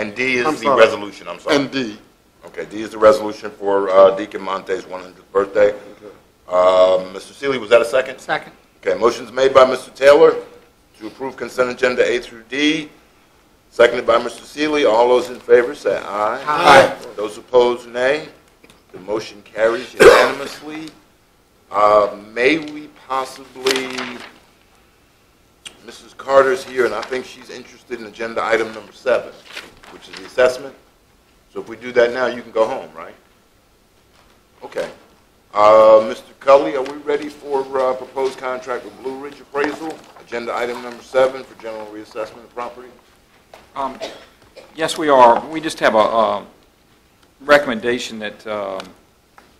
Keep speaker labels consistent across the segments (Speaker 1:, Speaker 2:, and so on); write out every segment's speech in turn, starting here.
Speaker 1: And D
Speaker 2: I'm
Speaker 1: is the
Speaker 2: sorry.
Speaker 1: resolution, I'm sorry.
Speaker 2: And D.
Speaker 1: Okay, D is the resolution for uh, Deacon Monte's 100th birthday. Uh, Mr. Seeley, was that a second?
Speaker 3: Second.
Speaker 1: Okay, motion's made by Mr. Taylor to approve consent agenda A through D, seconded by Mr. Seeley. All those in favor say aye.
Speaker 3: Aye.
Speaker 1: Those opposed, nay. The motion carries unanimously. Uh, May we possibly, Mrs. Carter's here, and I think she's interested in agenda item number seven, which is the assessment. So if we do that now, you can go home, right? Okay. Uh, Mr. Culley, are we ready for uh, proposed contract with Blue Ridge Appraisal? Agenda item number seven for general reassessment of property?
Speaker 4: Um, Yes, we are. We just have a uh, recommendation that, um,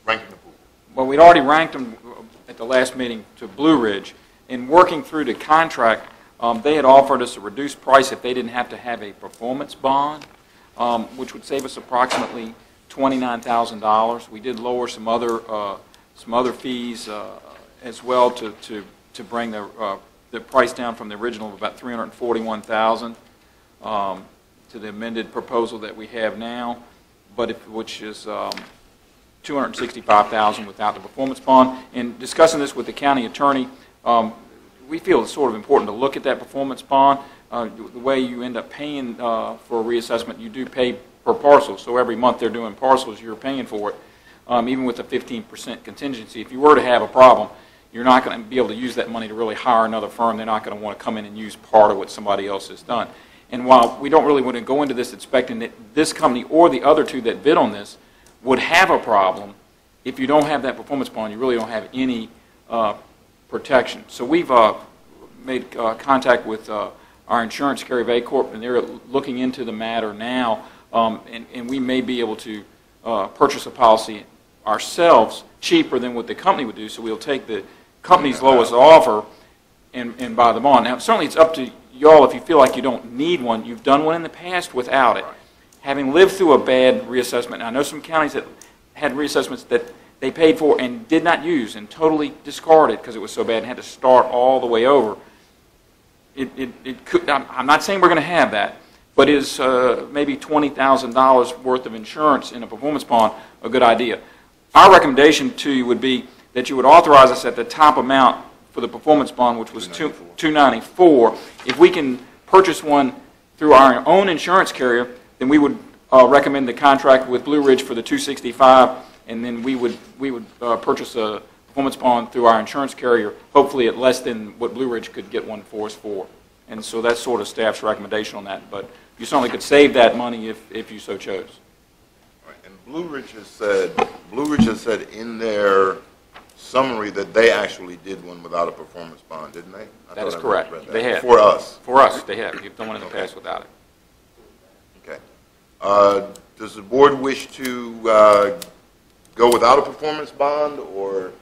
Speaker 1: Ranking the pool.
Speaker 4: well, we'd already ranked them at the last meeting to Blue Ridge. In working through the contract, um, they had offered us a reduced price if they didn't have to have a performance bond, um, which would save us approximately $29,000. We did lower some other, uh, some other fees uh, as well to, to, to bring the, uh, the price down from the original of about 341,000 um, to the amended proposal that we have now, but if, which is um, 265,000 without the performance bond. In discussing this with the county attorney, um, we feel it's sort of important to look at that performance bond. Uh, The way you end up paying uh, for a reassessment, you do pay per parcel, so every month they're doing parcels, you're paying for it, um, even with a 15% contingency. If you were to have a problem, you're not going to be able to use that money to really hire another firm. They're not going to want to come in and use part of what somebody else has done. And while we don't really want to go into this expecting that this company or the other two that bid on this would have a problem, if you don't have that performance bond, you really don't have any uh, protection. So we've uh, made uh, contact with uh, our insurance carrier, Vacorp, and they're looking into the matter now, um, and and we may be able to uh, purchase a policy ourselves cheaper than what the company would do, so we'll take the company's lowest offer and, and buy them bond. Now, certainly it's up to y'all if you feel like you don't need one. You've done one in the past without it. Having lived through a bad reassessment, I know some counties that had reassessments that they paid for and did not use and totally discarded because it was so bad and had to start all the way over. It, it, it could, I'm, not saying we're going to have that, but is uh, maybe $20,000 worth of insurance in a performance bond a good idea? Our recommendation to you would be that you would authorize us at the top amount for the performance bond, which was two- 294. If we can purchase one through our own insurance carrier, then we would uh, recommend the contract with Blue Ridge for the 265, and then we would, we would uh, purchase a performance bond through our insurance carrier, hopefully at less than what Blue Ridge could get one for us for. And so that's sort of staff's recommendation on that, but you certainly could save that money if, if you so chose.
Speaker 1: Right, And Blue Ridge has said, Blue Ridge has said in their summary that they actually did one without a performance bond, didn't they? I
Speaker 4: That is
Speaker 1: I
Speaker 4: correct.
Speaker 1: that.
Speaker 4: They have.
Speaker 1: For us,
Speaker 4: For us, they have. You've done one in the past without it.
Speaker 1: okay. Uh, Does the board wish to uh, go without a performance bond, or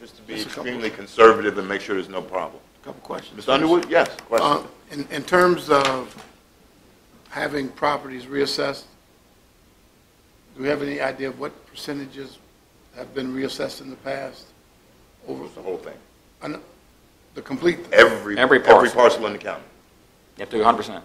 Speaker 1: just to be
Speaker 2: Just a couple.
Speaker 1: extremely conservative and make sure there's no problem?
Speaker 2: Couple questions.
Speaker 1: Mr. Underwood, yes,
Speaker 2: Uh,
Speaker 1: question?
Speaker 2: In, in terms of having properties reassessed, do we have any idea of what percentages have been reassessed in the past? Over,
Speaker 1: The whole thing.
Speaker 2: I know- the complete,
Speaker 1: Every,
Speaker 4: Every
Speaker 1: every
Speaker 4: parcel.
Speaker 1: parcel in the county,
Speaker 4: You have to do 100%.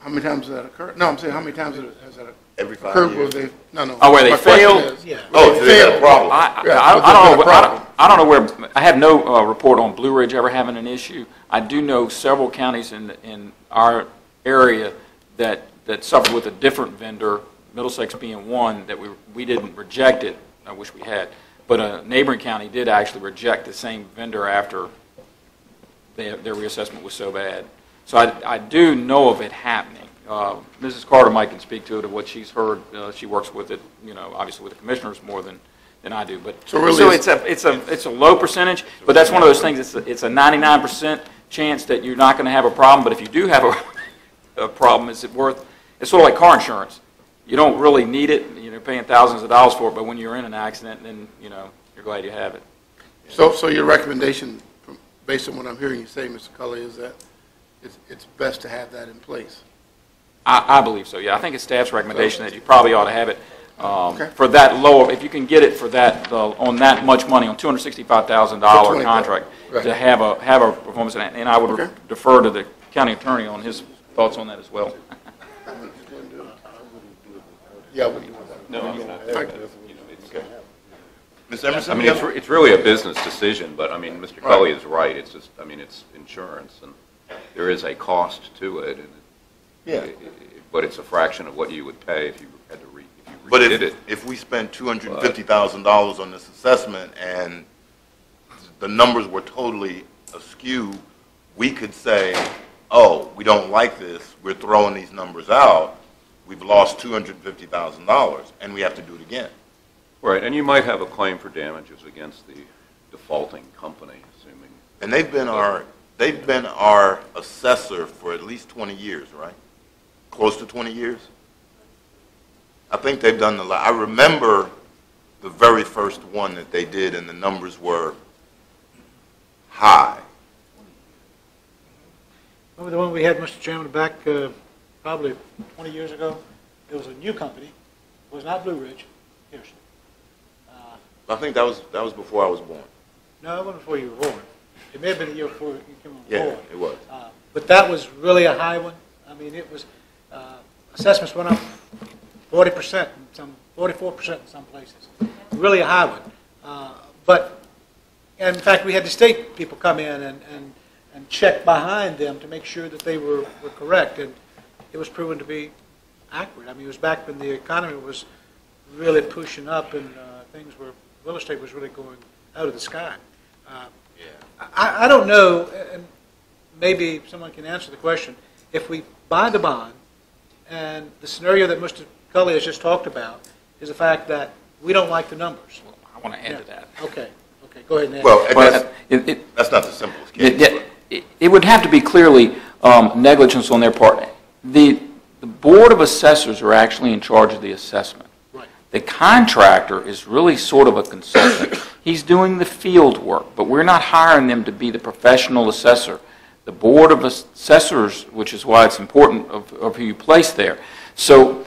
Speaker 2: How many times has that occurred? No, I'm saying, how many times has it- has that
Speaker 1: every five
Speaker 2: occurred where
Speaker 1: years.
Speaker 2: they, no, no.
Speaker 4: Oh, where they
Speaker 2: My question
Speaker 4: failed?
Speaker 2: is,
Speaker 3: Yeah.
Speaker 1: Oh, so they had a problem.
Speaker 4: I, I,
Speaker 2: Yeah,
Speaker 4: I I don't know,
Speaker 2: a
Speaker 4: where- I don't, I don't know where, I have no uh, report on Blue Ridge ever having an issue. I do know several counties in, in our area that, that suffered with a different vendor, Middlesex being one, that we, we didn't reject it, I wish we had, but a neighboring county did actually reject the same vendor after their, their reassessment was so bad. So I, I do know of it happening. Uh, Mrs. Carter might can speak to it, of what she's heard. Uh, She works with it, you know, obviously with the commissioners more than, than I do, but.
Speaker 2: So really
Speaker 4: So
Speaker 2: it's-
Speaker 4: it's a, it's a, it's a low percentage, but that's one of those things, it's, a- it's a 99% chance that you're not going to have a problem, but if you do have a, a problem, is it worth, it's sort of like car insurance. You don't really need it, you're paying thousands of dollars for it, but when you're in an accident, then, you know, you're glad you have it.
Speaker 2: So, so your recommendation, from- based on what I'm hearing you say, Mr. Culley, is that it's, it's best to have that in place?
Speaker 4: I, I believe so, yeah. I think it's staff's recommendation that you probably ought to have it um,
Speaker 2: Okay.
Speaker 4: for that low, if you can get it for that, uh, on that much money, on $265,000
Speaker 2: 20,000,
Speaker 4: contract,
Speaker 2: right.
Speaker 4: to have a, have a performance, and and I would
Speaker 2: Okay.
Speaker 4: defer to the county attorney on his thoughts on that as well.
Speaker 2: Yeah, we can.
Speaker 3: No, I mean, I-
Speaker 2: I-
Speaker 3: you know, it's-
Speaker 1: Ms. Emerson?
Speaker 3: I mean,
Speaker 1: you
Speaker 3: it's,
Speaker 1: have-
Speaker 3: re- it's really a business decision, but I mean, Mr. Culley is right. It's just, I mean, it's insurance and there is a cost to it. and
Speaker 1: Yeah.
Speaker 3: it- it- But it's a fraction of what you would pay if you had to re, if you
Speaker 1: But
Speaker 3: redid
Speaker 1: if,
Speaker 3: it.
Speaker 1: if we spent two hundred and fifty thousand dollars on this assessment and the numbers were totally askew, we could say, oh, we don't like this, we're throwing these numbers out, we've lost two hundred and fifty thousand dollars, and we have to do it again.
Speaker 3: Right, and you might have a claim for damages against the defaulting company, assuming,
Speaker 1: And they've been our, they've been our assessor for at least twenty years, right? Close to twenty years? I think they've done the, la- I remember the very first one that they did, and the numbers were high.
Speaker 5: Remember the one we had, Mr. Chairman, back uh, probably 20 years ago? It was a new company, it was not Blue Ridge, Pearson. Uh,
Speaker 1: I think that was, that was before I was born.
Speaker 5: No, it wasn't before you were born. It may have been a year before you came on
Speaker 1: Yeah,
Speaker 5: board.
Speaker 1: it was.
Speaker 5: Uh, But that was really a high one. I mean, it was, uh, assessments went up 40% in some, 44% in some places. Really a high one. Uh, But, and in fact, we had the state people come in and, and, and check behind them to make sure that they were, were correct. And it was proven to be accurate. I mean, it was back when the economy was really pushing up and uh, things were, real estate was really going out of the sky. Uh, I, I don't know, and maybe someone can answer the question, if we buy the bond, and the scenario that Mr. Culley has just talked about is the fact that we don't like the numbers.
Speaker 4: I want to add to that.
Speaker 5: Okay, okay, go ahead and add.
Speaker 1: Well, and
Speaker 4: Well,
Speaker 1: that's,
Speaker 4: it- it-
Speaker 1: that's not the simplest
Speaker 4: It,
Speaker 1: case. but-
Speaker 4: it- it would have to be clearly um, negligence on their part. The, the Board of Assessors are actually in charge of the assessment. The contractor is really sort of a consultant. He's doing the field work, but we're not hiring them to be the professional assessor. The Board of Assessors, which is why it's important of, of who you place there. So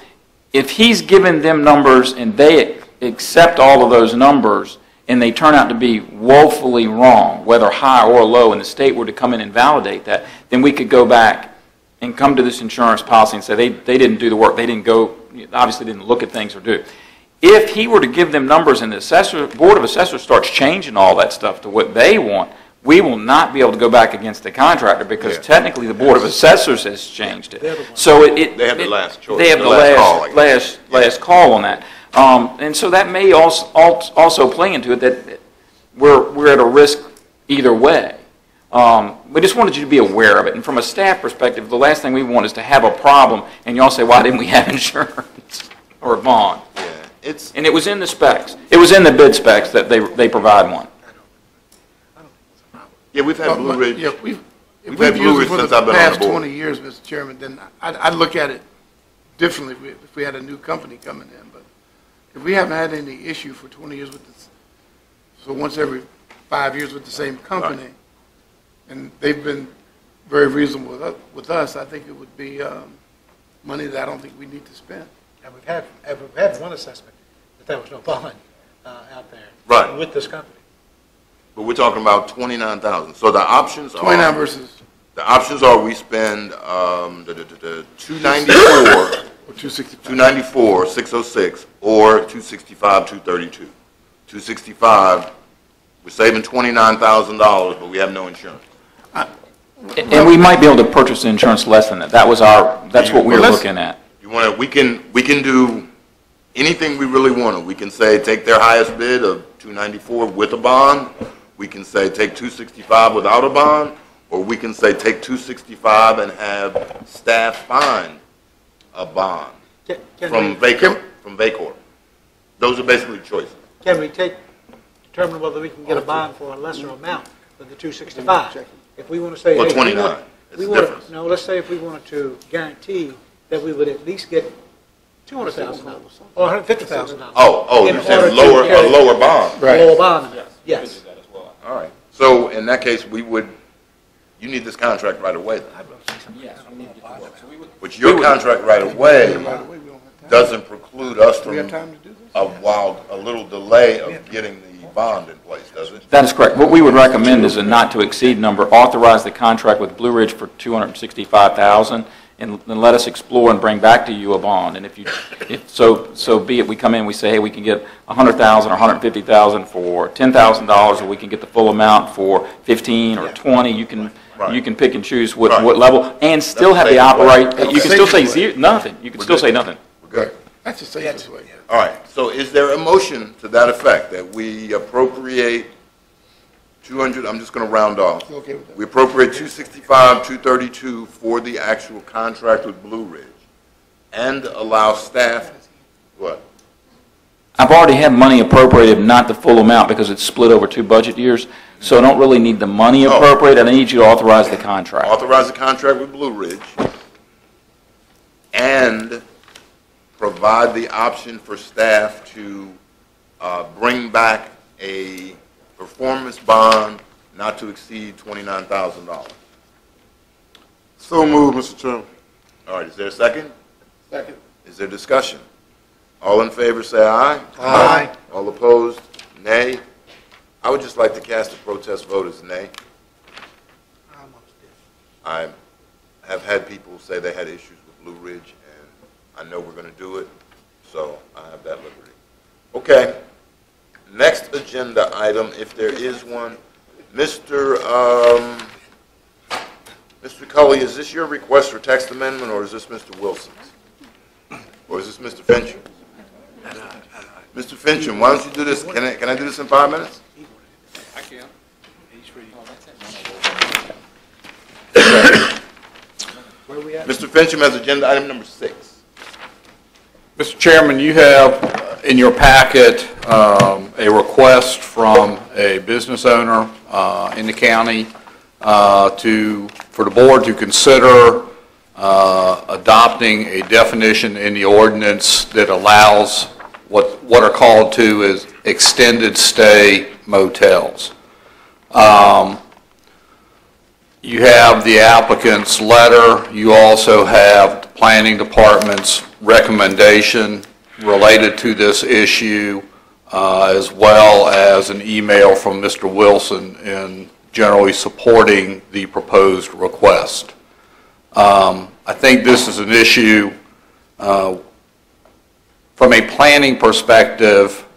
Speaker 4: if he's given them numbers and they accept all of those numbers and they turn out to be woefully wrong, whether high or low, and the state were to come in and validate that, then we could go back and come to this insurance policy and say they, they didn't do the work, they didn't go, obviously didn't look at things or do. If he were to give them numbers and the assessor, Board of Assessors starts changing all that stuff to what they want, we will not be able to go back against the contractor because
Speaker 1: Yeah.
Speaker 4: technically the Board of Assessors has changed it. So it- it.
Speaker 1: They have the
Speaker 4: it-
Speaker 1: last choice,
Speaker 4: They have
Speaker 1: the
Speaker 4: the
Speaker 1: last call, I
Speaker 4: last,
Speaker 1: guess.
Speaker 4: last, last call on that. Um, and so that may also, also play into it that we're, we're at a risk either way. Um, we just wanted you to be aware of it. And from a staff perspective, the last thing we want is to have a problem and y'all say, why didn't we have insurance or a bond?
Speaker 1: Yeah, it's,
Speaker 4: And it was in the specs. It was in the bid specs that they, they provide one.
Speaker 1: yeah, we've had
Speaker 2: But-
Speaker 1: Blue Ridge.
Speaker 2: Yeah, we've,
Speaker 1: We've had
Speaker 2: we've
Speaker 1: Blue
Speaker 2: used
Speaker 1: Ridge
Speaker 2: it for
Speaker 1: since
Speaker 2: the
Speaker 1: I've been on the
Speaker 2: past
Speaker 1: board.
Speaker 2: 20 years, Mr. Chairman, then I'd, I'd look at it differently if we, if we had a new company coming in. But if we haven't had any issue for 20 years with this, so once every five years with the same company, and they've been very reasonable with us, with us, I think it would be um, money that I don't think we need to spend.
Speaker 5: And we've had, and we've had one assessment, that there was no bond uh, out there.
Speaker 1: Right.
Speaker 5: With this company.
Speaker 1: But we're talking about twenty-nine thousand. So the options are.
Speaker 2: 29 versus,
Speaker 1: The options are we spend, um, the, the, the two ninety-four,
Speaker 2: or 265.
Speaker 1: two ninety-four, six oh six, or two sixty-five, two thirty-two. Two sixty-five, we're saving twenty-nine thousand dollars, but we have no insurance.
Speaker 4: And we might be able to purchase the insurance less than that. That was our, that's what we were
Speaker 1: Well, let's-
Speaker 4: looking at.
Speaker 1: You wanna, we can, we can do anything we really wanna. We can say, take their highest bid of two ninety-four with a bond. We can say, take two sixty-five without a bond, or we can say, take two sixty-five and have staff find a bond
Speaker 5: Can- Can
Speaker 1: from
Speaker 5: we,
Speaker 1: Vacor, from Vacor. Those are basically choices.
Speaker 5: can we take, determine whether we can get a bond for a lesser amount than the 265? If we want to say.
Speaker 1: Or
Speaker 5: hey, we
Speaker 1: 29.
Speaker 5: want-
Speaker 1: It's
Speaker 5: we want-
Speaker 1: difference.
Speaker 5: No, let's say if we wanted to guarantee that we would at least get $200,000 or $150,000.
Speaker 1: Oh, oh,
Speaker 5: in
Speaker 1: you said
Speaker 5: order to
Speaker 1: lower, a
Speaker 5: carry-
Speaker 1: lower bond.
Speaker 2: Right.
Speaker 5: Lower bond amount, yes.
Speaker 1: All right. So in that case, we would, you need this contract right away then. Which your contract right away
Speaker 2: By the way, we don't
Speaker 1: doesn't preclude us
Speaker 2: Do we have
Speaker 1: from
Speaker 2: time to do this?
Speaker 1: a while, a little delay of getting the bond in place, does it?
Speaker 4: That is correct. What we would recommend is a not-to-exceed number, authorize the contract with Blue Ridge for 265000 and, and let us explore and bring back to you a bond. And if you, if, so, so be it, we come in, we say, hey, we can get a hundred thousand or hundred and fifty thousand for ten thousand dollars, or we can get the full amount for fifteen or twenty, you can,
Speaker 1: Right.
Speaker 4: you can pick and choose what,
Speaker 1: Right.
Speaker 4: what level, and still have the
Speaker 1: That's the safest way.
Speaker 4: operate, you can still say
Speaker 2: That's the
Speaker 4: zero, nothing, you can
Speaker 1: We're
Speaker 4: still
Speaker 1: good.
Speaker 4: say nothing.
Speaker 1: We're good.
Speaker 2: That's the safest way.
Speaker 1: All right, so is there a motion to that effect, that we appropriate 200, I'm just going to round off.
Speaker 2: Okay with that.
Speaker 1: We appropriate 265, 232 for the actual contract with Blue Ridge, and allow staff, what?
Speaker 4: I've already had money appropriated, not the full amount, because it's split over two budget years, so I don't really need the money
Speaker 1: Oh.
Speaker 4: appropriated, I need you to authorize the contract.
Speaker 1: Authorize a contract with Blue Ridge, and provide the option for staff to uh, bring back a performance bond not to exceed $29,000.
Speaker 6: So moved, Mr. Chairman.
Speaker 1: All right, is there a second?
Speaker 2: Second.
Speaker 1: Is there discussion? All in favor, say aye.
Speaker 2: Aye.
Speaker 1: All opposed, nay. I would just like to cast a protest vote as nay. I have had people say they had issues with Blue Ridge, and I know we're going to do it, so I have that liberty. Okay, next agenda item, if there is one. Mr. Um, Mr. Culley, is this your request for text amendment, or is this Mr. Wilson's? Or is this Mr. Fincham? Mr. Fincham, why don't you do this, can I, can I do this in five minutes? I can.
Speaker 5: Where we at?
Speaker 1: Mr. Fincham has agenda item number six.
Speaker 7: Mr. Chairman, you have uh, in your packet um, a request from a business owner uh, in the county uh, to, for the board to consider uh, adopting a definition in the ordinance that allows what, what are called to as extended stay motels. Um, You have the applicant's letter, you also have the planning department's recommendation related to this issue, uh, as well as an email from Mr. Wilson in generally supporting the proposed request. Um, I think this is an issue, uh, from a planning perspective,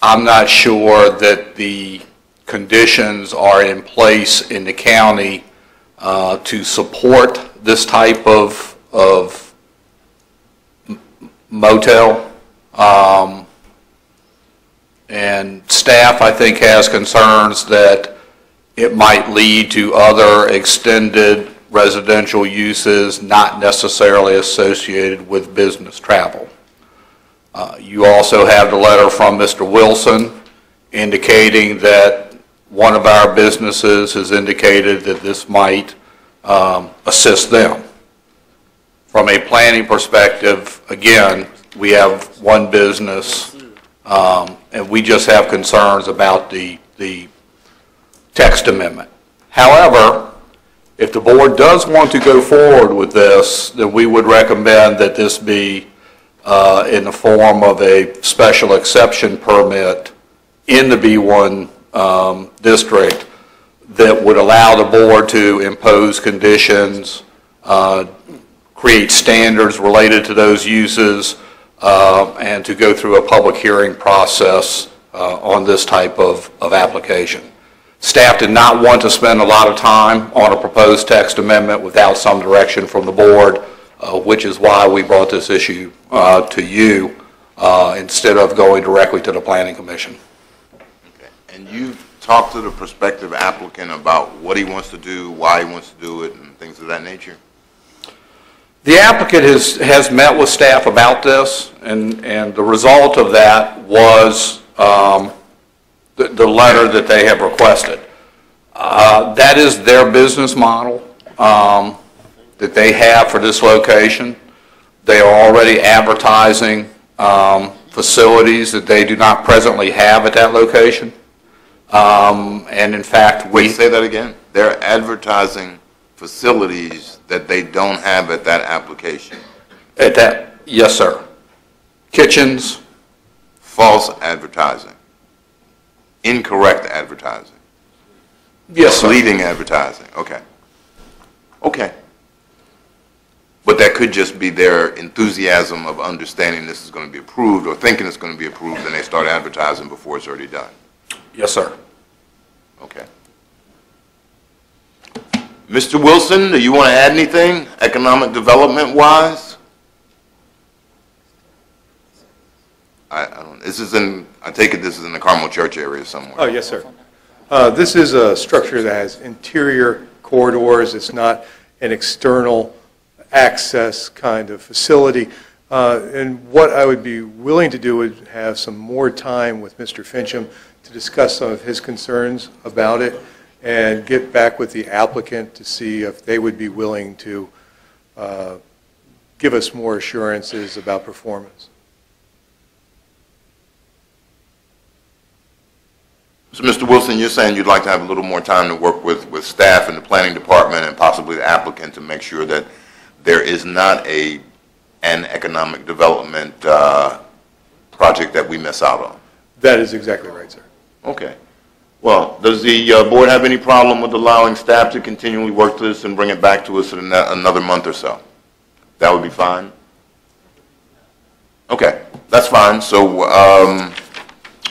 Speaker 7: I'm not sure that the conditions are in place in the county uh, to support this type of, of motel. Um, And staff, I think, has concerns that it might lead to other extended residential uses not necessarily associated with business travel. Uh, You also have the letter from Mr. Wilson indicating that one of our businesses has indicated that this might um, assist them. From a planning perspective, again, we have one business, um, and we just have concerns about the, the text amendment. However, if the board does want to go forward with this, then we would recommend that this be uh, in the form of a special exception permit in the B1 um, district that would allow the board to impose conditions, uh, create standards related to those uses, uh, and to go through a public hearing process uh, on this type of, of application. Staff did not want to spend a lot of time on a proposed text amendment without some direction from the board, uh, which is why we brought this issue uh, to you uh, instead of going directly to the planning commission. Okay.
Speaker 1: And you've talked to the prospective applicant about what he wants to do, why he wants to do it, and things of that nature?
Speaker 7: The applicant has, has met with staff about this, and, and the result of that was um, the, the letter that they have requested. Uh, That is their business model um, that they have for this location. They are already advertising um, facilities that they do not presently have at that location. Um, And in fact, we...
Speaker 1: Say that again? They're advertising facilities that they don't have at that application.
Speaker 7: At that, yes, sir. Kitchens,
Speaker 1: False advertising. Incorrect advertising.
Speaker 7: yes, sir.
Speaker 1: Misleading advertising, okay. Okay. But that could just be their enthusiasm of understanding this is going to be approved or thinking it's going to be approved, and they start advertising before it's already done.
Speaker 7: Yes, sir.
Speaker 1: Okay. Mr. Wilson, do you want to add anything, economic development-wise? I, I don't, this is in, I take it this is in the Carmel Church area somewhere.
Speaker 8: Oh, yes, sir. Uh, This is a structure that has interior corridors. It's not an external access kind of facility. Uh, And what I would be willing to do is have some more time with Mr. Fincham to discuss some of his concerns about it and get back with the applicant to see if they would be willing to uh, give us more assurances about performance.
Speaker 1: So, Mr. Wilson, you're saying you'd like to have a little more time to work with, with staff and the planning department and possibly the applicant to make sure that there is not a, an economic development, uh, project that we miss out on?
Speaker 8: That is exactly right, sir.
Speaker 1: Okay. Well, does the uh, board have any problem with allowing staff to continually work this and bring it back to us in another month or so? That would be fine? Okay, that's fine. So, um,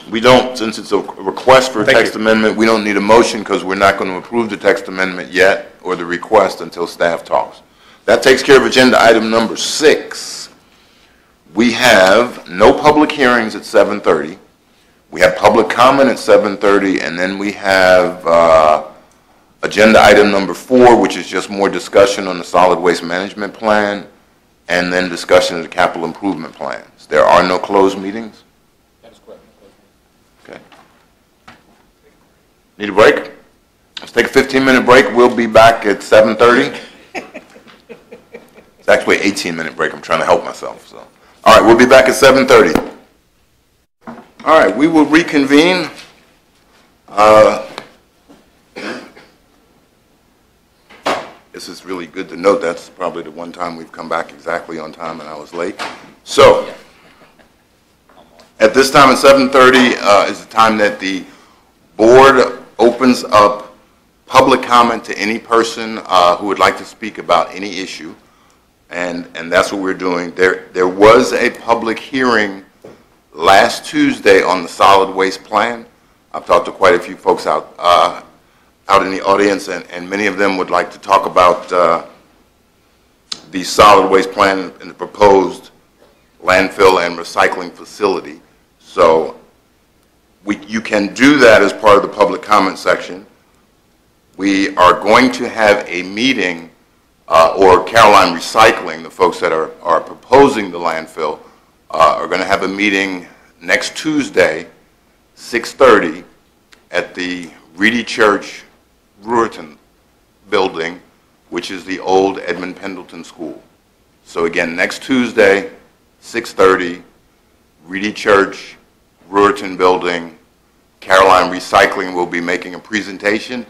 Speaker 1: we don't, since it's a request for a
Speaker 8: Thank
Speaker 1: text
Speaker 8: you.
Speaker 1: amendment, we don't need a motion because we're not going to approve the text amendment yet or the request until staff talks. That takes care of agenda item number six. We have no public hearings at 7:30. We have public comment at 7:30, and then we have uh, agenda item number four, which is just more discussion on the solid waste management plan, and then discussion of the capital improvement plans. There are no closed meetings?
Speaker 4: That is correct.
Speaker 1: Okay. Need a break? Let's take a 15-minute break. We'll be back at 7:30. It's actually an 18-minute break. I'm trying to help myself, so. All right, we'll be back at 7:30. All right, we will reconvene. Uh, This is really good to note. That's probably the one time we've come back exactly on time and I was late. So, at this time at 7:30 uh, is the time that the board opens up public comment to any person uh, who would like to speak about any issue, and, and that's what we're doing. There, there was a public hearing last Tuesday on the solid waste plan. I've talked to quite a few folks out, uh, out in the audience, and, and many of them would like to talk about uh, the solid waste plan and the proposed landfill and recycling facility. So we, you can do that as part of the public comment section. We are going to have a meeting, uh, or Caroline Recycling, the folks that are, are proposing the landfill, uh, are going to have a meeting next Tuesday, 6:30, at the Reedy Church Brewerton Building, which is the old Edmund Pendleton School. So again, next Tuesday, 6:30, Reedy Church, Brewerton Building, Caroline Recycling will be making a presentation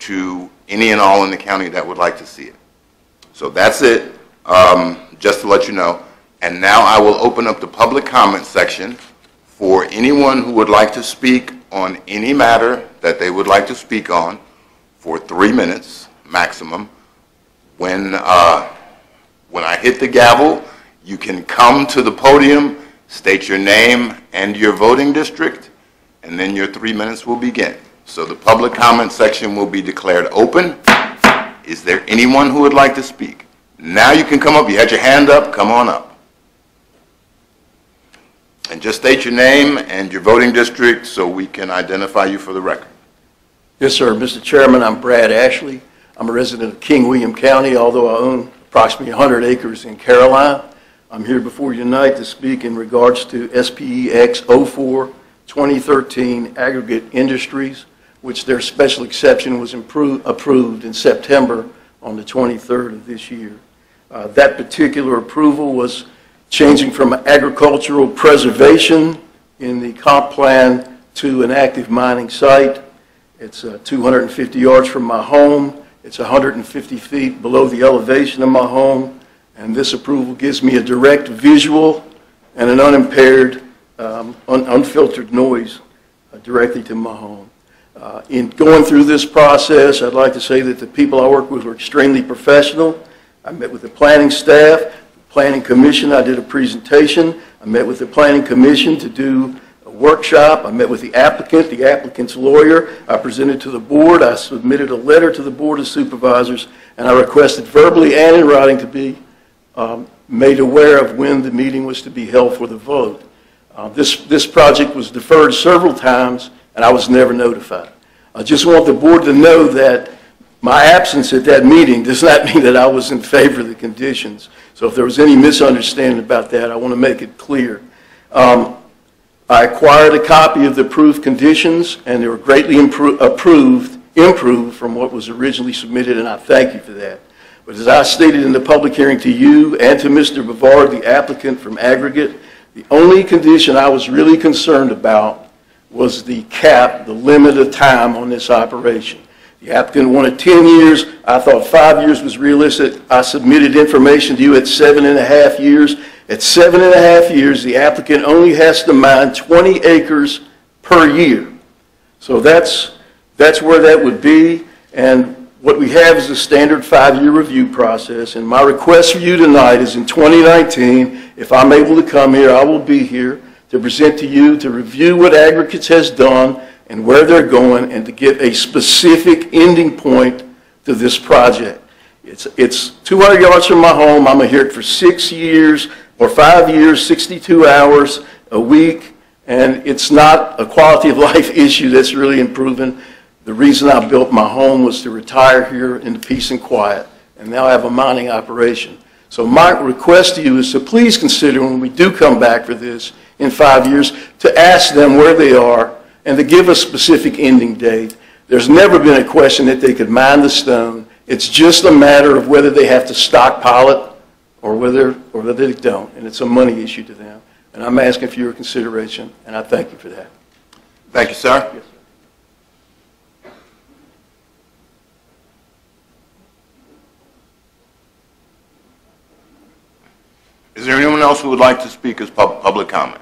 Speaker 1: to any and all in the county that would like to see it. So that's it, um, just to let you know. And now I will open up the public comment section for anyone who would like to speak on any matter that they would like to speak on for three minutes maximum. When, uh, when I hit the gavel, you can come to the podium, state your name and your voting district, and then your three minutes will begin. So the public comment section will be declared open. Is there anyone who would like to speak? Now you can come up. You had your hand up. Come on up. And just state your name and your voting district so we can identify you for the record.
Speaker 9: Yes, sir. Mr. Chairman, I'm Brad Ashley. I'm a resident of King William County, although I own approximately 100 acres in Caroline. I'm here before you tonight to speak in regards to SPEX 04 2013 Aggregate Industries, which their special exception was approved in September on the 23rd of this year. Uh, That particular approval was changing from agricultural preservation in the comp plan to an active mining site. It's uh, 250 yards from my home. It's 150 feet below the elevation of my home. And this approval gives me a direct visual and an unimpaired, um, un- unfiltered noise uh, directly to my home. Uh, In going through this process, I'd like to say that the people I work with were extremely professional. I met with the planning staff, planning commission, I did a presentation. I met with the planning commission to do a workshop. I met with the applicant, the applicant's lawyer. I presented to the board. I submitted a letter to the board of supervisors, and I requested verbally and in writing to be um, made aware of when the meeting was to be held for the vote. Uh, This, this project was deferred several times, and I was never notified. I just want the board to know that my absence at that meeting does not mean that I was in favor of the conditions. So if there was any misunderstanding about that, I want to make it clear. Um, I acquired a copy of the approved conditions, and they were greatly approved, improved from what was originally submitted, and I thank you for that. But as I stated in the public hearing to you and to Mr. Bavard, the applicant from Aggregate, the only condition I was really concerned about was the cap, the limit of time on this operation. The applicant wanted 10 years. I thought five years was realistic. I submitted information to you at seven and a half years. At seven and a half years, the applicant only has to mine 20 acres per year. So that's, that's where that would be. And what we have is a standard five-year review process. And my request for you tonight is in 2019, if I'm able to come here, I will be here to present to you, to review what Aggregates has done and where they're going, and to get a specific ending point to this project. It's, it's 200 yards from my home. I'm a here for six years or five years, 62 hours a week, and it's not a quality of life issue that's really improving. The reason I built my home was to retire here in peace and quiet, and now I have a mining operation. So my request to you is to please consider when we do come back for this in five years, to ask them where they are and to give a specific ending date. There's never been a question that they could mine the stone. It's just a matter of whether they have to stockpile it or whether, or whether they don't, and it's a money issue to them. And I'm asking for your consideration, and I thank you for that.
Speaker 1: Thank you, sir. Yes. Is there anyone else who would like to speak as pub- public comment?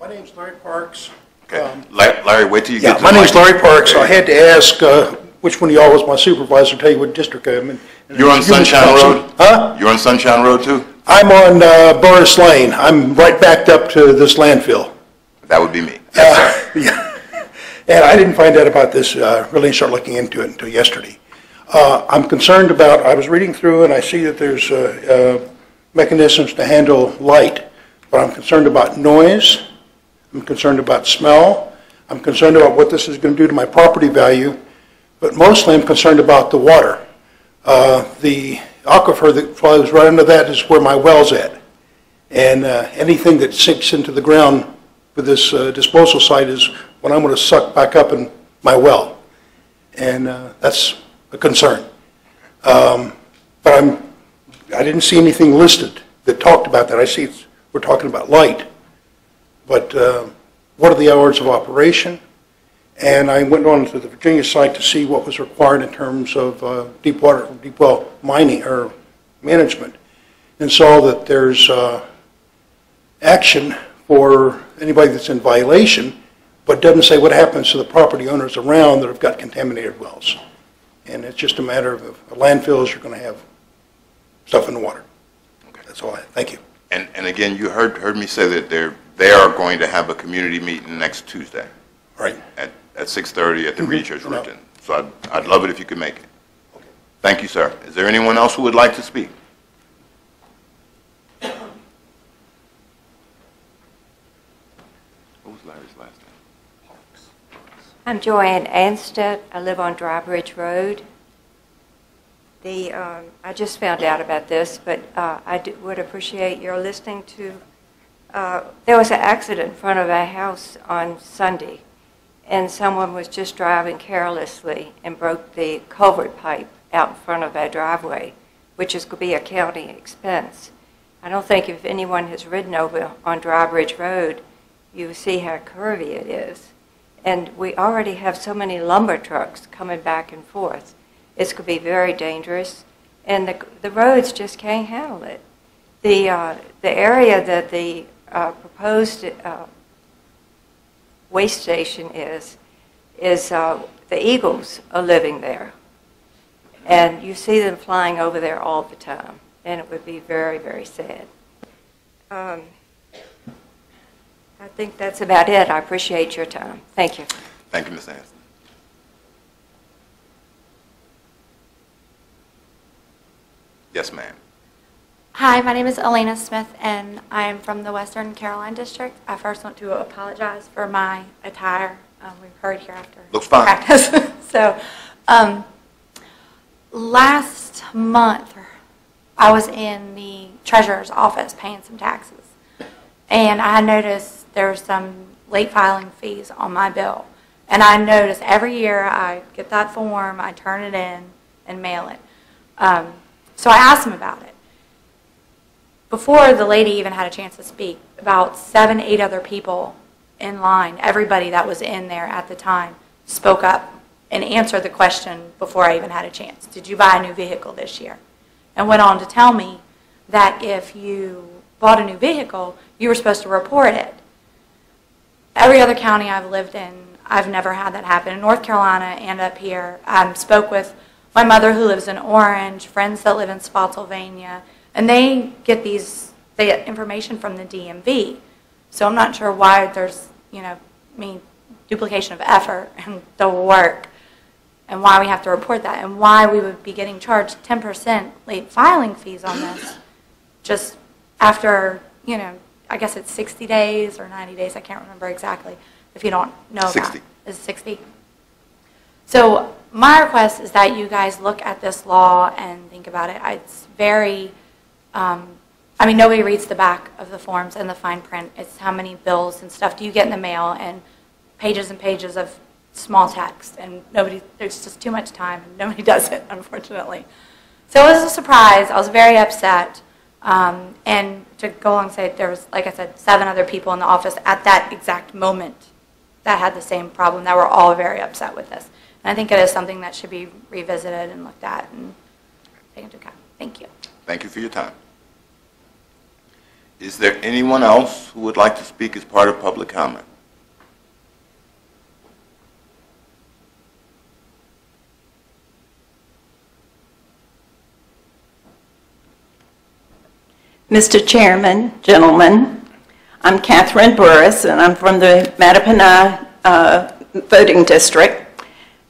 Speaker 10: My name is Larry Parks.
Speaker 1: Okay,
Speaker 10: Um,
Speaker 1: Larry, wait till you
Speaker 10: Yeah,
Speaker 1: get to
Speaker 10: my
Speaker 1: the
Speaker 10: name's
Speaker 1: mic.
Speaker 10: Larry Parks. I had to ask uh, which one of y'all was my supervisor, tell you what district I'm in.
Speaker 1: You're on
Speaker 10: You.
Speaker 1: Sunshine
Speaker 10: Thompson.
Speaker 1: Road?
Speaker 10: Huh?
Speaker 1: You're on Sunshine Road, too?
Speaker 10: I'm on uh, Burris Lane. I'm right backed up to this landfill.
Speaker 1: That would be me.
Speaker 10: Uh, yeah. And I didn't find out about this, uh, really start looking into it until yesterday. Uh, I'm concerned about, I was reading through and I see that there's uh, uh, mechanisms to handle light, but I'm concerned about noise, I'm concerned about smell, I'm concerned about what this is going to do to my property value, but mostly I'm concerned about the water. Uh, The aquifer that flows right under that is where my well's at. And uh, anything that sinks into the ground with this uh, disposal site is what I'm going to suck back up in my well. And uh, that's a concern. Um, But I'm, I didn't see anything listed that talked about that. I see we're talking about light. But uh, what are the hours of operation? And I went on to the Virginia site to see what was required in terms of uh, deep water, deep well mining or management, and saw that there's uh, action for anybody that's in violation, but doesn't say what happens to the property owners around that have got contaminated wells. And it's just a matter of if landfills are going to have stuff in the water. Okay. That's all I, have. thank you.
Speaker 1: And, and again, you heard, heard me say that they're, they are going to have a community meeting next Tuesday
Speaker 10: Right.
Speaker 1: at, at 6:30 at the. Reed Church,
Speaker 10: No.
Speaker 1: Riverton. So I'd, I'd love it if you could make it. Thank you, sir. Is there anyone else who would like to speak? What was Larry's last name?
Speaker 11: I'm Joanne Anstead. I live on Dry Bridge Road. The, um, I just found out about this, but uh, I do- would appreciate your listening to, uh, there was an accident in front of our house on Sunday, and someone was just driving carelessly and broke the culvert pipe out in front of our driveway, which is going to be a county expense. I don't think if anyone has ridden over on Dry Bridge Road, you see how curvy it is. And we already have so many lumber trucks coming back and forth. It's going to be very dangerous, and the, the roads just can't handle it. The, uh, the area that the uh, proposed uh, waste station is, is uh, the Eagles are living there. And you see them flying over there all the time, and it would be very, very sad. Um, I think that's about it. I appreciate your time. Thank you.
Speaker 1: Thank you, Ms. Anson. Yes, ma'am.
Speaker 12: Hi, my name is Elena Smith, and I am from the Western Caroline District. I first want to apologize for my attire. Um, We've heard here after
Speaker 1: Looks fine.
Speaker 12: practice. So, um, last month, I was in the treasurer's office paying some taxes, and I noticed there were some late filing fees on my bill. And I notice every year I get that form, I turn it in and mail it. Um, So I asked him about it. Before the lady even had a chance to speak, about seven, eight other people in line, everybody that was in there at the time, spoke up and answered the question before I even had a chance. Did you buy a new vehicle this year? And went on to tell me that if you bought a new vehicle, you were supposed to report it. Every other county I've lived in, I've never had that happen. In North Carolina and up here, I spoke with my mother who lives in Orange, friends that live in Spotsylvania, and they get these, they get information from the DMV. So I'm not sure why there's, you know, I mean, duplication of effort and double work, and why we have to report that, and why we would be getting charged 10% late filing fees on this, just after, you know, I guess it's 60 days or 90 days, I can't remember exactly, if you don't know about.
Speaker 1: 60.
Speaker 12: Is 60? So my request is that you guys look at this law and think about it. It's very, um, I mean, nobody reads the back of the forms and the fine print. It's how many bills and stuff do you get in the mail and pages and pages of small text. And nobody, there's just too much time and nobody does it, unfortunately. So it was a surprise. I was very upset. Um, and to go along and say, there was, like I said, seven other people in the office at that exact moment that had the same problem, that were all very upset with this. And I think it is something that should be revisited and looked at and taken into account. Thank you.
Speaker 1: Thank you for your time. Is there anyone else who would like to speak as part of public comment?
Speaker 13: Mr. Chairman, gentlemen, I'm Catherine Burris, and I'm from the Mattaponi uh, voting district,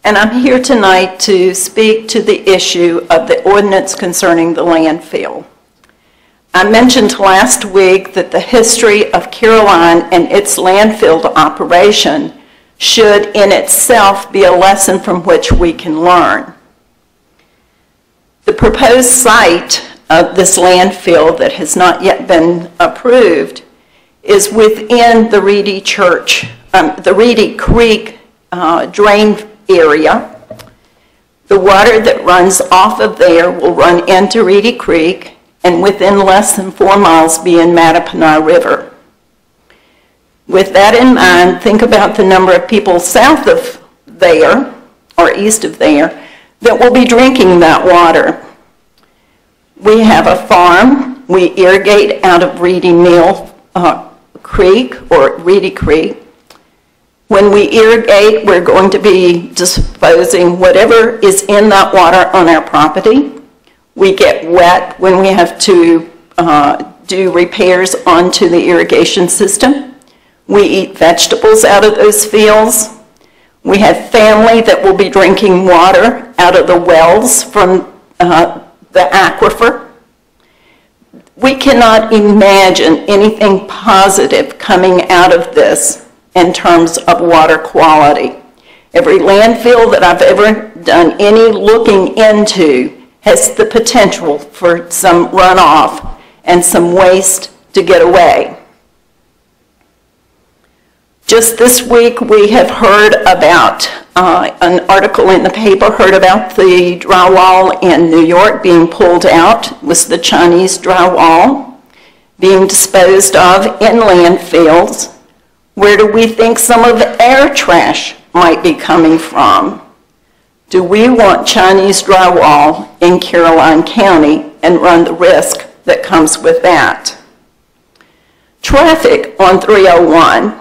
Speaker 13: and I'm here tonight to speak to the issue of the ordinance concerning the landfill. I mentioned last week that the history of Caroline and its landfill operation should in itself be a lesson from which we can learn. The proposed site of this landfill that has not yet been approved is within the Reedy Church, um, the Reedy Creek uh, drain area. The water that runs off of there will run into Reedy Creek and within less than four miles be in Mattaponi River. With that in mind, think about the number of people south of there, or east of there, that will be drinking that water. We have a farm. We irrigate out of Reedy Mill uh, Creek or Reedy Creek. When we irrigate, we're going to be disposing whatever is in that water on our property. We get wet when we have to uh, do repairs onto the irrigation system. We eat vegetables out of those fields. We have family that will be drinking water out of the wells from uh, the aquifer. We cannot imagine anything positive coming out of this in terms of water quality. Every landfill that I've ever done any looking into has the potential for some runoff and some waste to get away. Just this week, we have heard about uh, an article in the paper, heard about the drywall in New York being pulled out. It was the Chinese drywall being disposed of in landfills. Where do we think some of the air trash might be coming from? Do we want Chinese drywall in Caroline County and run the risk that comes with that? Traffic on 301.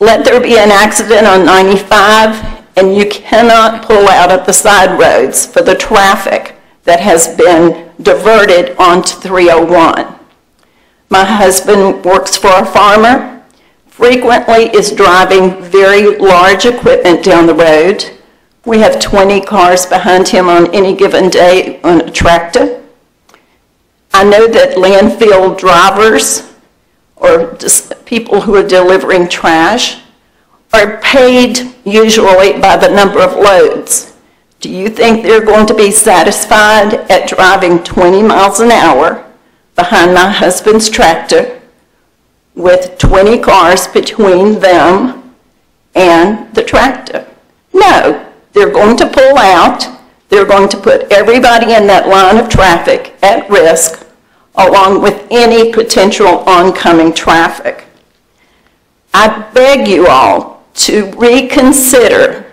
Speaker 13: Let there be an accident on 95 and you cannot pull out at the side roads for the traffic that has been diverted onto 301. My husband works for a farmer, frequently is driving very large equipment down the road. We have 20 cars behind him on any given day on a tractor. I know that landfill drivers or people who are delivering trash are paid usually by the number of loads. Do you think they're going to be satisfied at driving 20 miles an hour behind my husband's tractor with 20 cars between them and the tractor? No, they're going to pull out. They're going to put everybody in that line of traffic at risk, along with any potential oncoming traffic. I beg you all to reconsider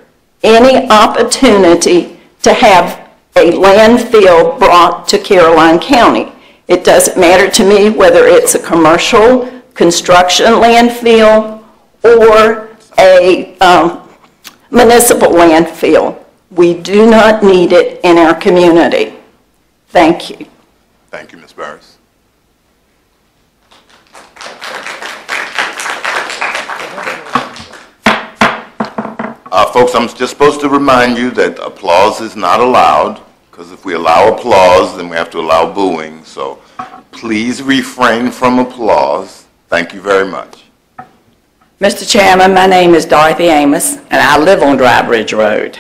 Speaker 13: any opportunity to have a landfill brought to Caroline County. It doesn't matter to me whether it's a commercial construction landfill or a um, municipal landfill. We do not need it in our community. Thank you.
Speaker 1: Thank you, Ms. Barris. Uh, folks, I'm just supposed to remind you that applause is not allowed, because if we allow applause, then we have to allow booing, so please refrain from applause. Thank you very much.
Speaker 14: Mr. Chairman, my name is Dorothy Amos, and I live on Dry Bridge Road.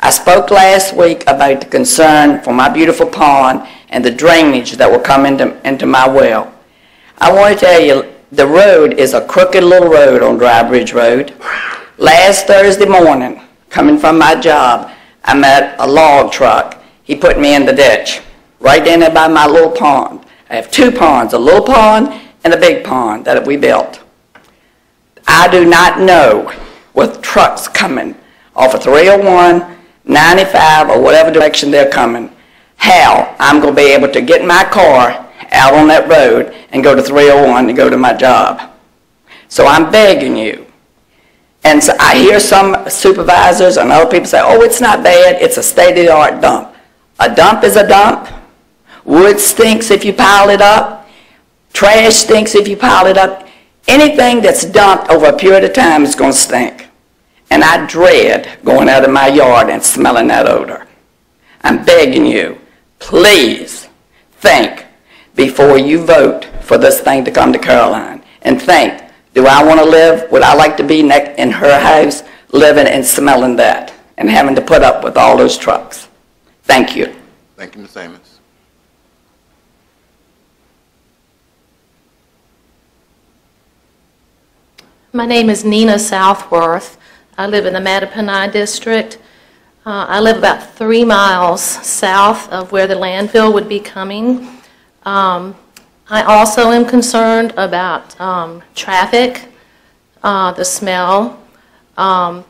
Speaker 14: I spoke last week about the concern for my beautiful pond and the drainage that will come into, into my well. I want to tell you, the road is a crooked little road on Dry Bridge Road. Last Thursday morning, coming from my job, I met a log truck. He put me in the ditch, right in there by my little pond. I have two ponds, a little pond and a big pond that we built. I do not know with trucks coming off of 301, 95, or whatever direction they're coming, how I'm going to be able to get my car out on that road and go to 301 to go to my job. So I'm begging you. And so I hear some supervisors and other people say, oh, it's not bad, it's a state-of-the-art dump. A dump is a dump. Wood stinks if you pile it up. Trash stinks if you pile it up. Anything that's dumped over a period of time is going to stink. And I dread going out of my yard and smelling that odor. I'm begging you, please think before you vote for this thing to come to Caroline. And think, do I want to live, would I like to be in her house, living and smelling that, and having to put up with all those trucks? Thank you.
Speaker 1: Thank you, Ms. Amos.
Speaker 15: My name is Nina Southworth. I live in the Mattaponi district. Uh, I live about three miles south of where the landfill would be coming. Um, I also am concerned about um, traffic, uh, the smell, um,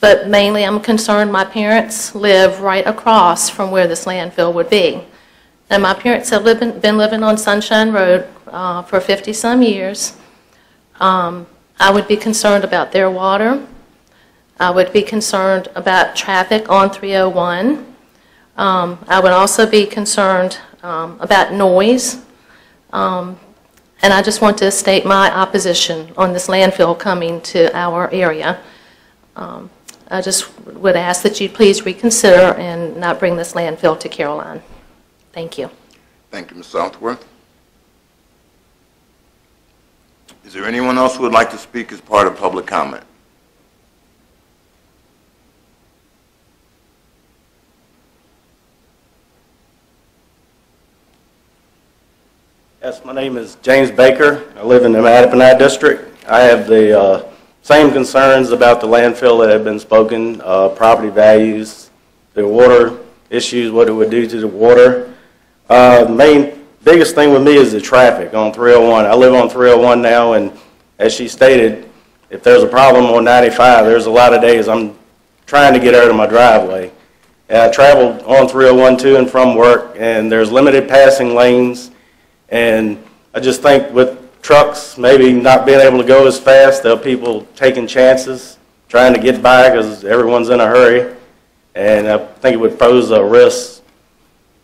Speaker 15: but mainly I'm concerned my parents live right across from where this landfill would be. And my parents have been living on Sunshine Road uh, for 50-some years. Um, I would be concerned about their water. I would be concerned about traffic on 301. Um, I would also be concerned um, about noise. Um, and I just want to state my opposition on this landfill coming to our area. Um, I just would ask that you please reconsider and not bring this landfill to Caroline. Thank you.
Speaker 1: Thank you, Ms. Southworth. Is there anyone else who would like to speak as part of public comment?
Speaker 16: Yes, my name is James Baker. I live in the Mattaponi district. I have the uh, same concerns about the landfill that have been spoken, uh, property values, the water issues, what it would do to the water. Uh, main, biggest thing with me is the traffic on 301. I live on 301 now, and as she stated, if there's a problem on 95, there's a lot of days I'm trying to get out of my driveway. And I travel on 301 to and from work, and there's limited passing lanes, and I just think with trucks maybe not being able to go as fast, there are people taking chances trying to get by because everyone's in a hurry. And I think it would pose a risk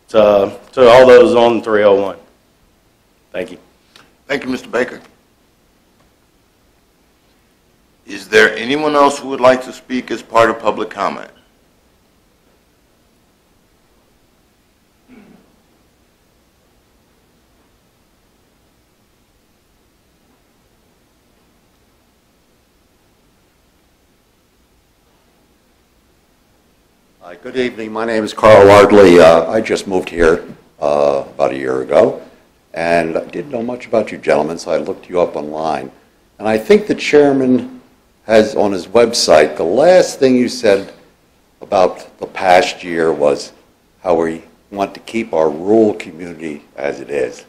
Speaker 16: to, to all those on 301. Thank you.
Speaker 1: Thank you, Mr. Baker. Is there anyone else who would like to speak as part of public comment?
Speaker 17: Hi, good evening. My name is Carl Ardley. Uh, I just moved here uh, about a year ago, and I didn't know much about you gentlemen, so I looked you up online. And I think the chairman has on his website, the last thing you said about the past year was how we want to keep our rural community as it is.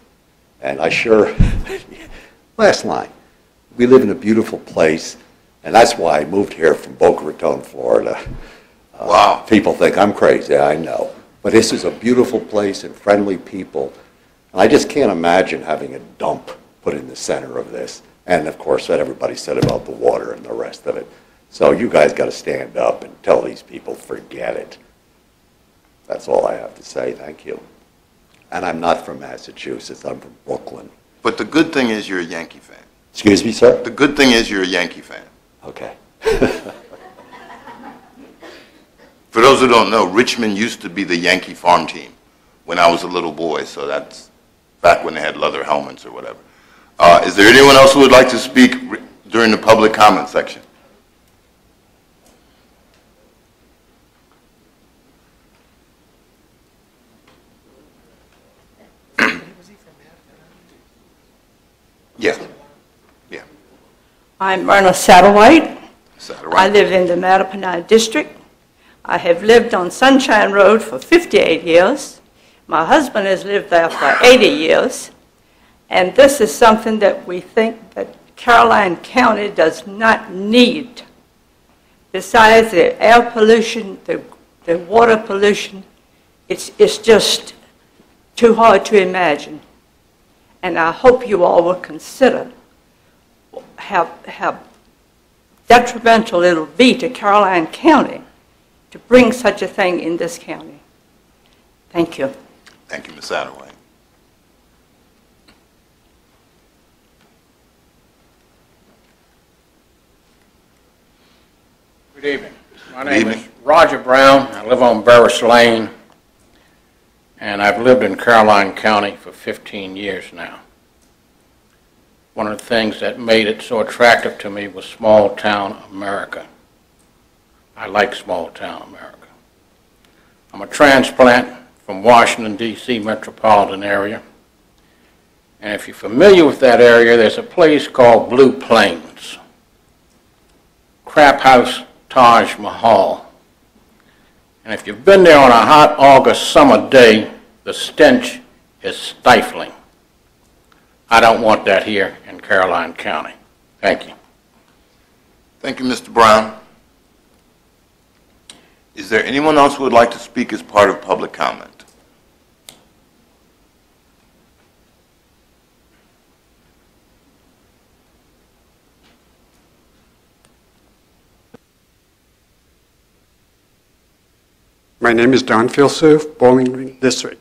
Speaker 17: And I sure, last line, we live in a beautiful place, and that's why I moved here from Boca Raton, Florida. Wow. People think I'm crazy, I know. But this is a beautiful place and friendly people. And I just can't imagine having a dump put in the center of this. And of course, what everybody said about the water and the rest of it. So you guys got to stand up and tell these people, forget it. That's all I have to say. Thank you. And I'm not from Massachusetts. I'm from Brooklyn.
Speaker 1: But the good thing is you're a Yankee fan.
Speaker 17: Excuse me, sir?
Speaker 1: The good thing is you're a Yankee fan.
Speaker 17: Okay.
Speaker 1: For those who don't know, Richmond used to be the Yankee farm team when I was a little boy, so that's back when they had leather helmets or whatever. Uh, Is there anyone else who would like to speak during the public comment section? Yes.
Speaker 18: I'm Myrna Satterwhite.
Speaker 1: Satterwhite.
Speaker 18: I live in the Mattaponi District. I have lived on Sunshine Road for 58 years. My husband has lived there for 80 years. And this is something that we think that Caroline County does not need. Besides the air pollution, the, the water pollution, it's, it's just too hard to imagine. And I hope you all will consider how, how detrimental it'll be to Caroline County to bring such a thing in this county. Thank you.
Speaker 1: Thank you, Ms. Satterwhite.
Speaker 19: Good evening. My name
Speaker 1: evening.
Speaker 19: is Roger Brown. I live on Burris Lane, and I've lived in Caroline County for 15 years now. One of the things that made it so attractive to me was small-town America. I like small-town America. I'm a transplant from Washington D.C. metropolitan area, and if you're familiar with that area, there's a place called Blue Plains. Crap House Taj Mahal. And if you've been there on a hot August summer day, the stench is stifling. I don't want that here in Caroline County. Thank you.
Speaker 1: Thank you, Mr. Brown. Is there anyone else who would like to speak as part of public comment?
Speaker 20: My name is Don Philsuf, Bowling Green District.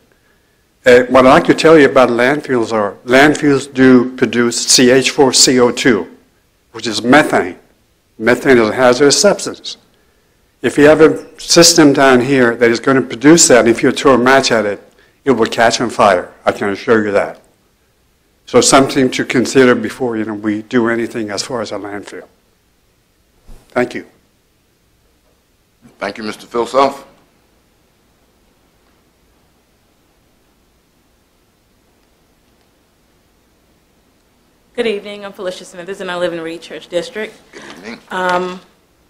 Speaker 20: Uh, what I'd like to tell you about landfills are landfills do produce CH4CO2, which is methane. Methane is a hazardous substance. If you have a system down here that is going to produce that, and if you throw a match at it, it will catch on fire. I can assure you that. So something to consider before you know we do anything as far as a landfill. Thank you.
Speaker 1: Thank you, Mr. Philsoff.
Speaker 21: Good evening, I'm Felicia Smithers, and I live in Reedy Church District.
Speaker 1: Good evening.
Speaker 21: Um,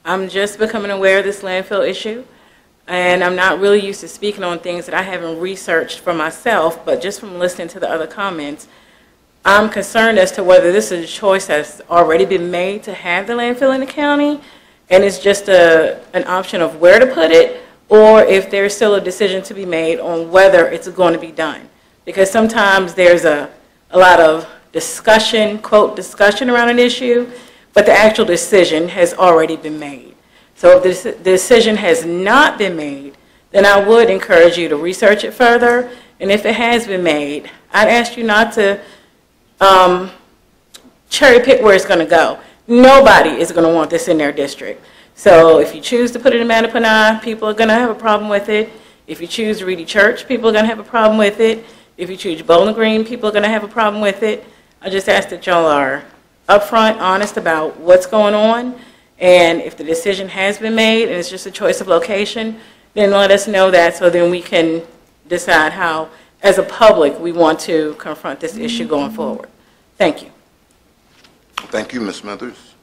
Speaker 21: I'm just becoming aware of this landfill issue, and I'm not really used to speaking on things that I haven't researched for myself, but just from listening to the other comments, I'm concerned as to whether this is a choice that's already been made to have the landfill in the county, and it's just a, an option of where to put it, or if there's still a decision to be made on whether it's going to be done. Because sometimes there's a, a lot of discussion, quote, discussion around an issue, but the actual decision has already been made. So if this decision has not been made, then I would encourage you to research it further. And if it has been made, I'd ask you not to um, cherry pick where it's going to go. Nobody is going to want this in their district. So if you choose to put it in Mattaponi, people are going to have a problem with it. If you choose Reedy Church, people are going to have a problem with it. If you choose Bowling Green, people are going to have a problem with it. I just ask that y'all are upfront, honest about what's going on. And if the decision has been made and it's just a choice of location, then let us know that so then we can decide how, as a public, we want to confront this issue going forward. Thank you.
Speaker 1: Thank you, Ms. Smithers.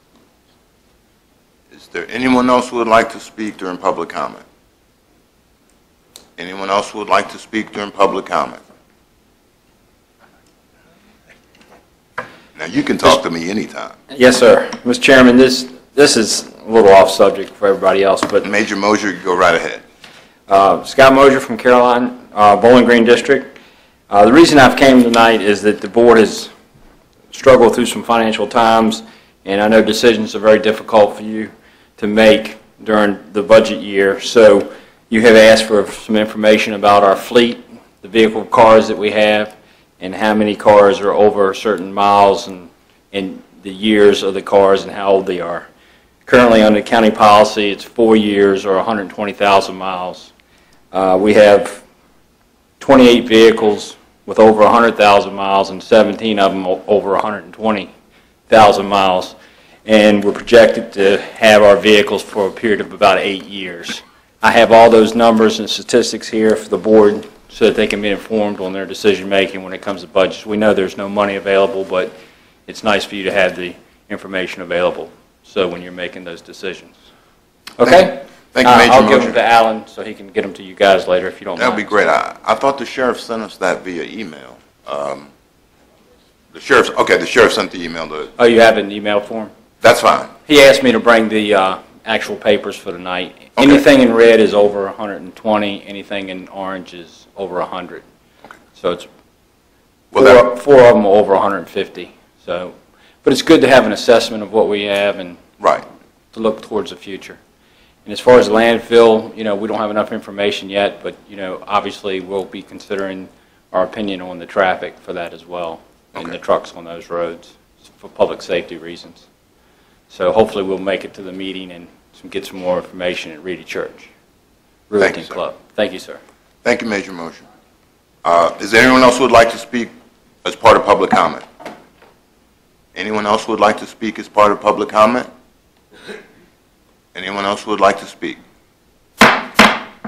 Speaker 1: Is there anyone else who would like to speak during public comment? Anyone else who would like to speak during public comment? Now, you can talk to me anytime.
Speaker 22: Yes, sir. Mr. Chairman, this, this is a little off subject for everybody else, but
Speaker 1: Major Mosier, go right ahead.
Speaker 22: uh, Scott Mosier from Caroline, uh, Bowling Green District. Uh, The reason I've came tonight is that the board has struggled through some financial times, and I know decisions are very difficult for you to make during the budget year. So you have asked for some information about our fleet, the vehicle cars that we have, and how many cars are over certain miles and, and the years of the cars and how old they are. Currently, under county policy, it's four years or 120,000 miles. Uh, We have 28 vehicles with over 100,000 miles and 17 of them over 120,000 miles. And we're projected to have our vehicles for a period of about eight years. I have all those numbers and statistics here for the board so that they can be informed on their decision-making when it comes to budgets. We know there's no money available, but it's nice for you to have the information available, so when you're making those decisions. Okay?
Speaker 1: Thank you,
Speaker 22: Uh,
Speaker 1: Major
Speaker 22: I'll give
Speaker 1: Moser.
Speaker 22: them to Alan, so he can get them to you guys later, if you don't mind.
Speaker 1: That'd be great. I, I thought the sheriff sent us that via email. Um, The sheriff's, okay, the sheriff sent the email to,
Speaker 22: Oh, you have an email form?
Speaker 1: that's fine.
Speaker 22: He asked me to bring the uh, actual papers for tonight. night. Anything in red is over 120, anything in orange is over 100. So it's,
Speaker 1: Well,
Speaker 22: four four of them are over 150, so, but it's good to have an assessment of what we have and
Speaker 1: Right.
Speaker 22: to look towards the future. And as far as landfill, you know, we don't have enough information yet, but, you know, obviously, we'll be considering our opinion on the traffic for that as well, and the trucks on those roads, for public safety reasons. So hopefully, we'll make it to the meeting and some- get some more information at Reedy Church.
Speaker 1: You,
Speaker 22: Club. Thank you, sir.
Speaker 1: Thank you, Major Motion. Uh, Is there anyone else who would like to speak as part of public comment? Anyone else who would like to speak as part of public comment? Anyone else who would like to speak?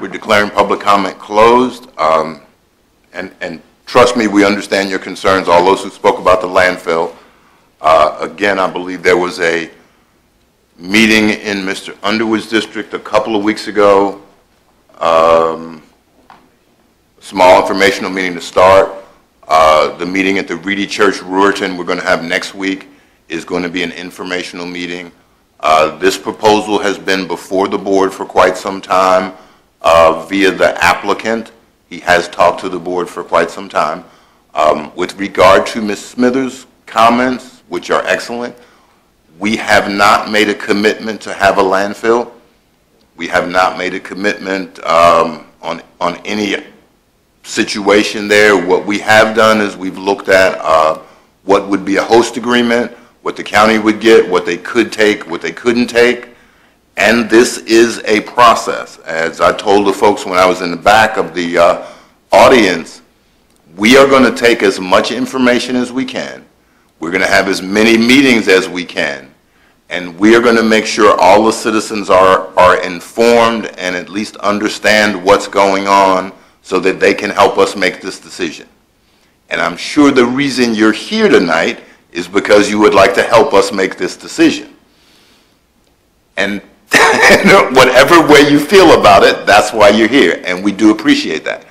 Speaker 1: We're declaring public comment closed, um, and, and trust me, we understand your concerns, all those who spoke about the landfill. Uh, Again, I believe there was a meeting in Mr. Underwood's district a couple of weeks ago, um, small informational meeting to start. Uh, The meeting at the Reedy Church Ruritan we're going to have next week is going to be an informational meeting. Uh, This proposal has been before the board for quite some time uh, via the applicant. He has talked to the board for quite some time. Um, With regard to Ms. Smithers' comments, which are excellent, we have not made a commitment to have a landfill. We have not made a commitment um, on, on any situation there. What we have done is we've looked at uh, what would be a host agreement, what the county would get, what they could take, what they couldn't take, and this is a process. As I told the folks when I was in the back of the uh, audience, we are going to take as much information as we can. We're going to have as many meetings as we can. And we are going to make sure all the citizens are, are informed and at least understand what's going on so that they can help us make this decision. And I'm sure the reason you're here tonight is because you would like to help us make this decision. And whatever way you feel about it, that's why you're here, and we do appreciate that.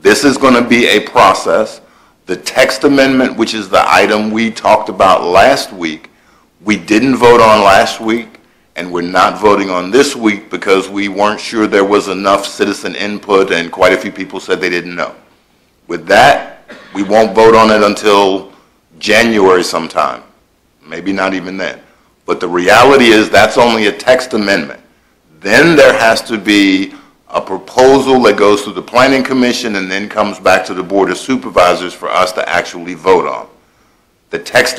Speaker 1: This is going to be a process. The text amendment, which is the item we talked about last week, we didn't vote on last week, and we're not voting on this week because we weren't sure there was enough citizen input, and quite a few people said they didn't know. With that, we won't vote on it until January sometime, maybe not even then. But the reality is, that's only a text amendment. Then there has to be a proposal that goes through the planning commission and then comes back to the board of supervisors for us to actually vote on. The text